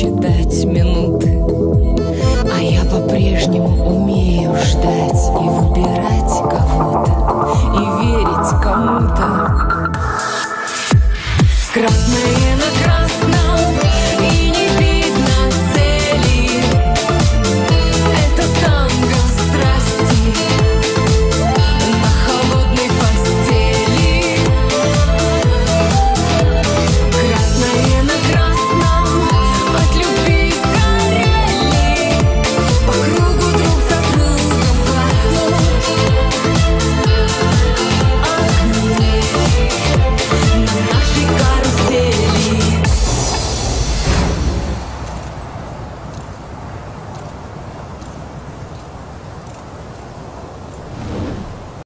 should bet.